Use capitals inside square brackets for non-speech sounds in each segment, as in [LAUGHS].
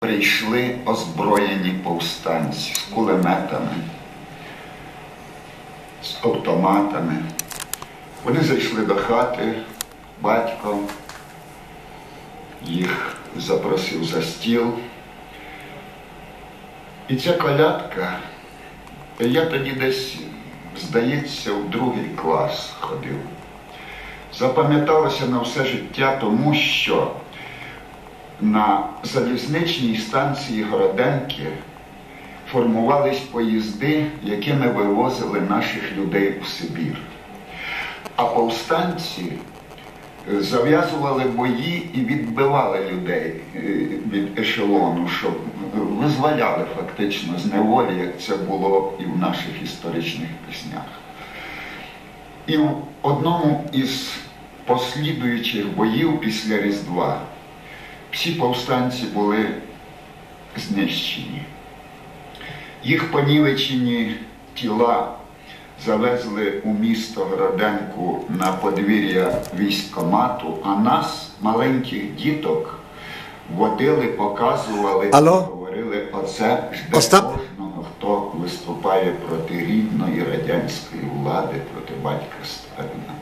Прийшли озброєні повстанці з кулеметами, з автоматами. Вони зайшли до хати, батько їх запросив за стіл. І ця колядка, я тоді десь, здається, в другий клас ходив. Запам'яталося на все життя, тому що на залізничній станції Городенки формувались поїзди, якими вивозили наших людей у Сибір. А повстанці е, зав'язували бої і відбивали людей е, від ешелону, щоб визволяли фактично з неволі, як це було і в наших історичних піснях. І в одному із послідуючих боїв після Різдва всі повстанці були знищені. Їх понівечені тіла завезли у місто Городенку на подвір'я військкомату, а нас, маленьких діток, водили, показували Алло? і говорили, оце жде Остап? кожного, хто виступає проти рідної радянської влади, проти батька Сталіна.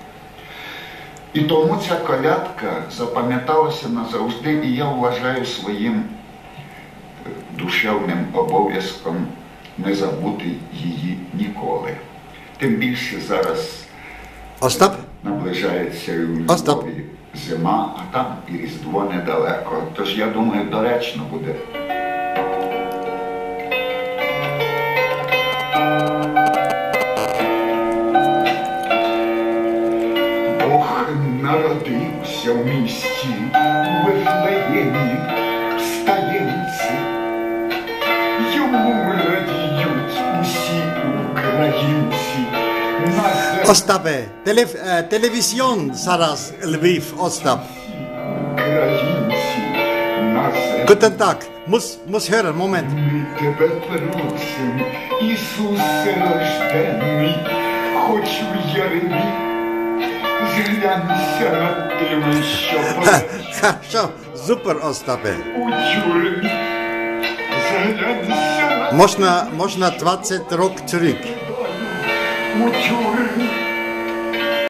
І тому ця колядка запам'яталася назавжди, і я вважаю своїм е, душевним обов'язком не забути її ніколи. Тим більше зараз Остап? наближається і в Остап. Зима, а там і Різдво недалеко. Тож я думаю, доречно буде. Бог народився в місті в Вифлеємі в стаєнці. Йому радіють усі українці. На землі Остапе, телев, е, телевізіон зараз Львів, Остап. українці. На землі Guten Tag, muss, muss hören, Moment. ми тебе просим, Ісусе рождений, хоч в яремі. [LAUGHS] Ha, ha, šo, super, Ostape. Možná, možná 20 rok zurück.